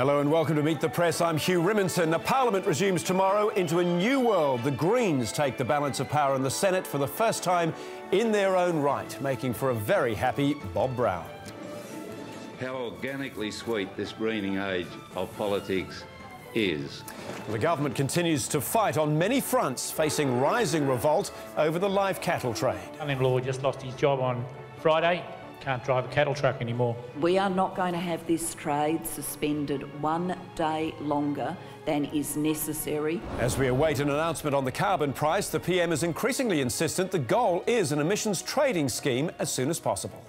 Hello and welcome to Meet the Press. I'm Hugh Riminton. The Parliament resumes tomorrow into a new world. The Greens take the balance of power in the Senate for the first time in their own right, making for a very happy Bob Brown. How organically sweet this greening age of politics is. The government continues to fight on many fronts, facing rising revolt over the live cattle trade. Son-in-law just lost his job on Friday can't drive a cattle truck anymore. We are not going to have this trade suspended one day longer than is necessary. As we await an announcement on the carbon price, the PM is increasingly insistent the goal is an emissions trading scheme as soon as possible.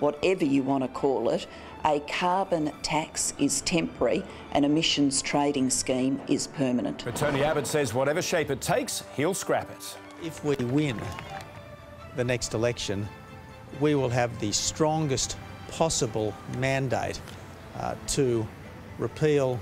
Whatever you want to call it, a carbon tax is temporary, an emissions trading scheme is permanent. But Tony Abbott says whatever shape it takes, he'll scrap it. If we win the next election, we will have the strongest possible mandate uh, to repeal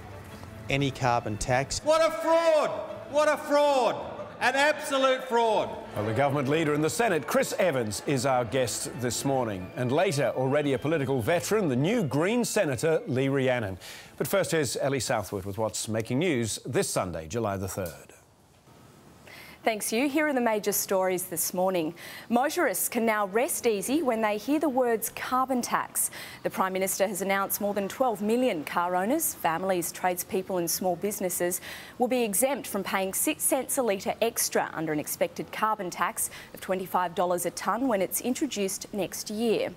any carbon tax. What a fraud! What a fraud! An absolute fraud. Well, the government leader in the Senate, Chris Evans, is our guest this morning. And later, already a political veteran, the new Green Senator, Lee Rhiannon. But first, here's Ellie Southwood with what's making news this Sunday, July the 3rd. Thanks, Hugh. Here are the major stories this morning. Motorists can now rest easy when they hear the words carbon tax. The Prime Minister has announced more than 12 million car owners, families, tradespeople and small businesses will be exempt from paying 6 cents a litre extra under an expected carbon tax of $25 a tonne when it's introduced next year.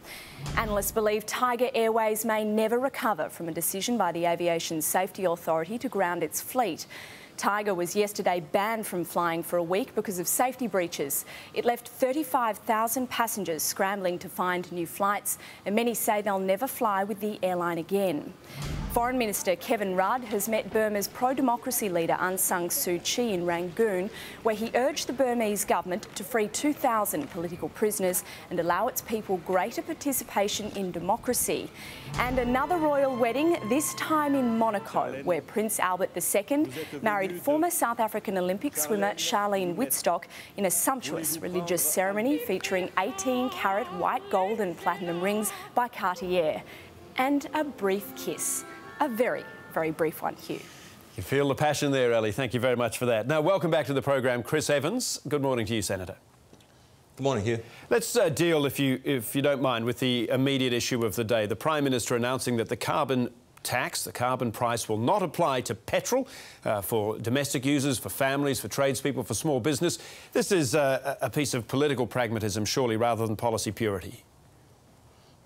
Analysts believe Tiger Airways may never recover from a decision by the Aviation Safety Authority to ground its fleet. Tiger was yesterday banned from flying for a week because of safety breaches. It left 35,000 passengers scrambling to find new flights, and many say they'll never fly with the airline again. Foreign Minister Kevin Rudd has met Burma's pro-democracy leader Aung San Suu Kyi in Rangoon, where he urged the Burmese government to free 2,000 political prisoners and allow its people greater participation in democracy. And another royal wedding, this time in Monaco, where Prince Albert II married former South African Olympic swimmer Charlene Wittstock in a sumptuous religious ceremony featuring 18 carat white gold and platinum rings by Cartier. And a brief kiss a very, very brief one, Hugh. You feel the passion there, Ellie. Thank you very much for that. Now, welcome back to the program, Chris Evans. Good morning to you, Senator. Good morning, Hugh. Let's uh, deal, if you, if you don't mind, with the immediate issue of the day. The Prime Minister announcing that the carbon tax, the carbon price, will not apply to petrol uh, for domestic users, for families, for tradespeople, for small business. This is uh, a piece of political pragmatism, surely, rather than policy purity.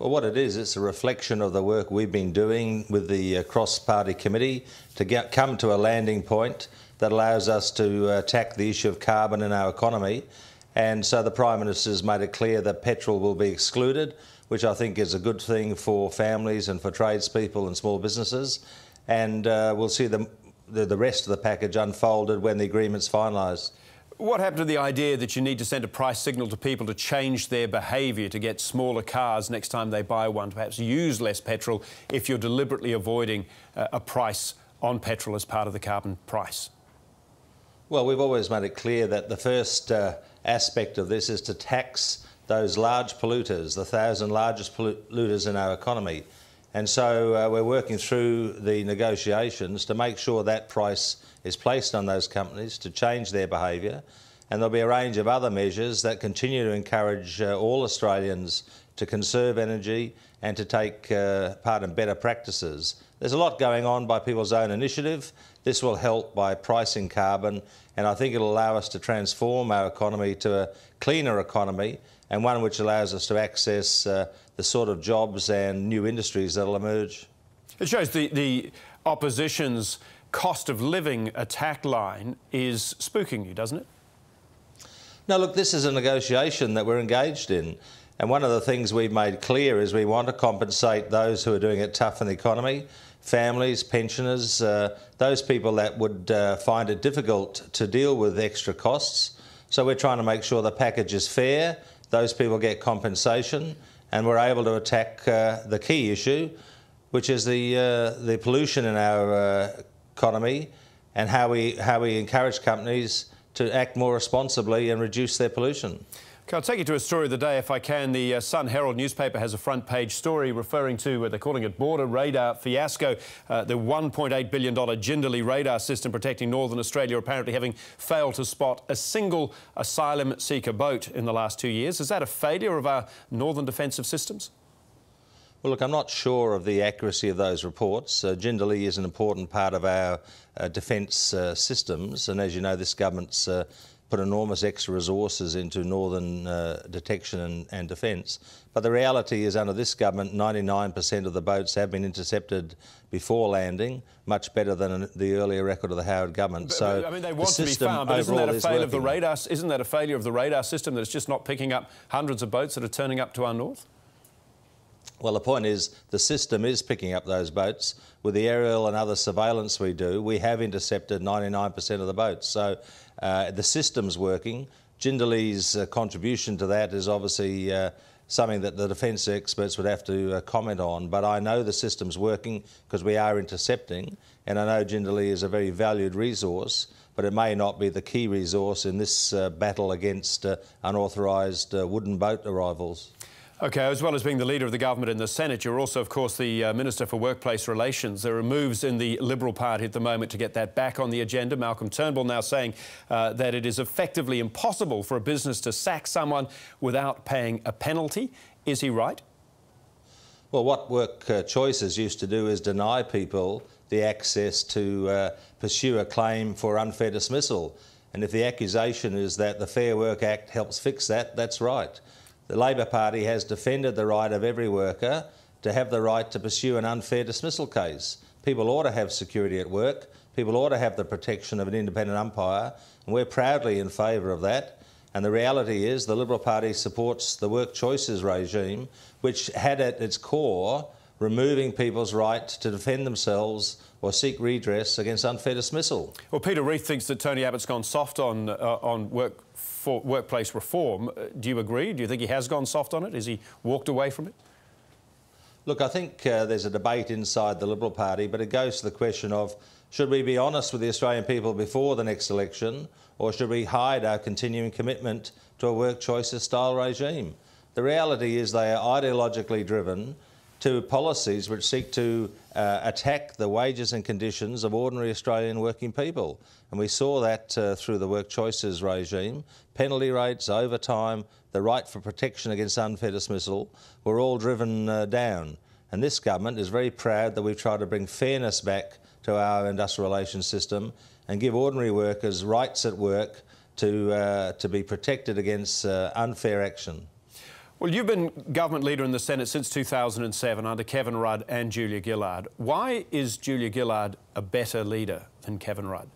Well, what it is, it's a reflection of the work we've been doing with the uh, cross-party committee to get, come to a landing point that allows us to uh, attack the issue of carbon in our economy. And so the Prime Minister has made it clear that petrol will be excluded, which I think is a good thing for families and for tradespeople and small businesses. And uh, we'll see the, the, the rest of the package unfolded when the agreement's finalised. What happened to the idea that you need to send a price signal to people to change their behaviour to get smaller cars next time they buy one, to perhaps use less petrol if you're deliberately avoiding uh, a price on petrol as part of the carbon price? Well, we've always made it clear that the first uh, aspect of this is to tax those large polluters, the thousand largest polluters in our economy. And so uh, we're working through the negotiations to make sure that price is placed on those companies to change their behaviour. And there'll be a range of other measures that continue to encourage uh, all Australians to conserve energy and to take uh, part in better practices. There's a lot going on by people's own initiative. This will help by pricing carbon, and I think it'll allow us to transform our economy to a cleaner economy and one which allows us to access uh, the sort of jobs and new industries that will emerge. It shows the, the opposition's cost of living attack line is spooking you, doesn't it? No, look, this is a negotiation that we're engaged in. And one of the things we've made clear is we want to compensate those who are doing it tough in the economy, families, pensioners, uh, those people that would uh, find it difficult to deal with extra costs. So we're trying to make sure the package is fair, those people get compensation, and we're able to attack uh, the key issue, which is the uh, the pollution in our uh, economy and how we how we encourage companies to act more responsibly and reduce their pollution. I'll take you to a story of the day if I can. The uh, Sun Herald newspaper has a front page story referring to, uh, they're calling it border radar fiasco. Uh, the $1.8 billion Jindalee radar system protecting northern Australia apparently having failed to spot a single asylum seeker boat in the last two years. Is that a failure of our northern defensive systems? Well, look, I'm not sure of the accuracy of those reports. Uh, Jindalee is an important part of our uh, defence uh, systems, and as you know, this government's uh, put enormous extra resources into northern uh, detection and, and defence. But the reality is, under this government, 99% of the boats have been intercepted before landing, much better than the earlier record of the Howard government. But, so I mean, they want the to be found, but isn't that a failure of the radar? Isn't that a failure of the radar system that it's just not picking up hundreds of boats that are turning up to our north? Well, the point is the system is picking up those boats. With the aerial and other surveillance we do, we have intercepted 99% of the boats. So uh, the system's working. Jindalee's uh, contribution to that is obviously uh, something that the defence experts would have to uh, comment on. But I know the system's working because we are intercepting, and I know Jindalee is a very valued resource, but it may not be the key resource in this uh, battle against uh, unauthorised wooden boat arrivals. Okay, as well as being the leader of the government in the Senate, you're also, of course, the uh, Minister for Workplace Relations. There are moves in the Liberal Party at the moment to get that back on the agenda. Malcolm Turnbull now saying uh, that it is effectively impossible for a business to sack someone without paying a penalty. Is he right? Well, what Work uh, Choices used to do is deny people the access to uh, pursue a claim for unfair dismissal. And if the accusation is that the Fair Work Act helps fix that, that's right. The Labor Party has defended the right of every worker to have the right to pursue an unfair dismissal case. People ought to have security at work. People ought to have the protection of an independent umpire, and we're proudly in favour of that. And the reality is the Liberal Party supports the work choices regime, which had at its core removing people's right to defend themselves or seek redress against unfair dismissal. Well, Peter Reith thinks that Tony Abbott's gone soft on, uh, on work for workplace reform. Uh, do you agree? Do you think he has gone soft on it? Has he walked away from it? Look, I think uh, there's a debate inside the Liberal Party, but it goes to the question of should we be honest with the Australian people before the next election, or should we hide our continuing commitment to a work choices style regime? The reality is they are ideologically driven to policies which seek to uh, attack the wages and conditions of ordinary Australian working people. And we saw that uh, through the work choices regime. Penalty rates, overtime, the right for protection against unfair dismissal were all driven uh, down. And this government is very proud that we've tried to bring fairness back to our industrial relations system and give ordinary workers rights at work to, uh, to be protected against uh, unfair action. Well, you've been government leader in the Senate since 2007 under Kevin Rudd and Julia Gillard. Why is Julia Gillard a better leader than Kevin Rudd?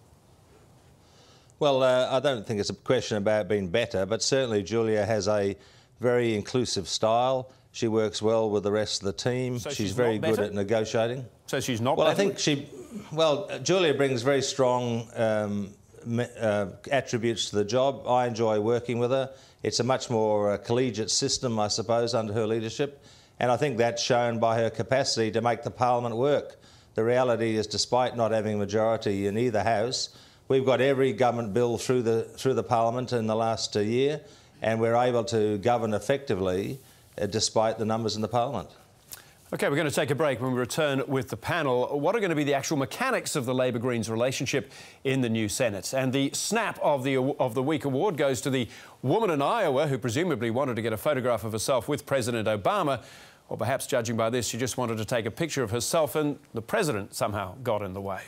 Well, uh, I don't think it's a question about being better, but certainly Julia has a very inclusive style. She works well with the rest of the team. So she's, she's very good at negotiating. So she's not Well, better? I think she. Well, Julia brings very strong um, uh, attributes to the job. I enjoy working with her. It's a much more uh, collegiate system, I suppose, under her leadership. And I think that's shown by her capacity to make the parliament work. The reality is, despite not having majority in either house, we've got every government bill through the, through the parliament in the last uh, year, and we're able to govern effectively uh, despite the numbers in the parliament. OK, we're going to take a break. When we return with the panel, what are going to be the actual mechanics of the Labor Greens relationship in the new Senate? And the snap of the, of the week award goes to the woman in Iowa who presumably wanted to get a photograph of herself with President Obama. Or perhaps, judging by this, she just wanted to take a picture of herself and the president somehow got in the way.